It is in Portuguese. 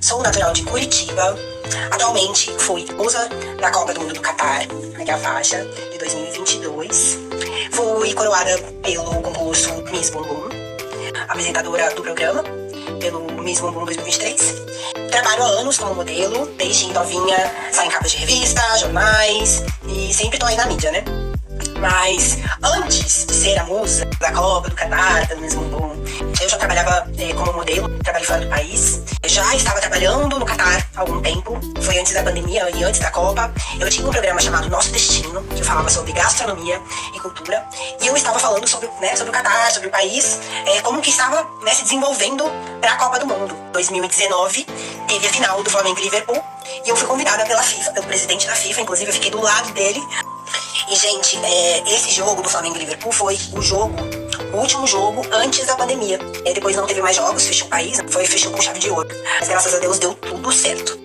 Sou natural de Curitiba. Atualmente fui musa da Copa do Mundo do Catar, a faixa, de 2022. Fui coroada pelo concurso Miss Bumbum, apresentadora do programa pelo Miss Bumbum 2023. Trabalho há anos como modelo, desde novinha, saio em capas de revista, jornais e sempre tô aí na mídia, né? Mas antes de ser a musa da Copa, do Catar, do Miss Bumbum, eu já trabalhava é, como modelo, trabalhei fora do país. Trabalhando no Catar há algum tempo, foi antes da pandemia e antes da Copa. Eu tinha um programa chamado Nosso Destino, que falava sobre gastronomia e cultura. E eu estava falando sobre, né, sobre o Catar, sobre o país, é, como que estava né, se desenvolvendo para a Copa do Mundo. 2019 teve a final do Flamengo e Liverpool e eu fui convidada pela FIFA, pelo presidente da FIFA, inclusive eu fiquei do lado dele. E, gente, é, esse jogo do Flamengo e Liverpool foi o jogo o último jogo antes da pandemia. E depois não teve mais jogos, fechou o país, foi fechou com chave de ouro. Mas graças a Deus deu tudo certo.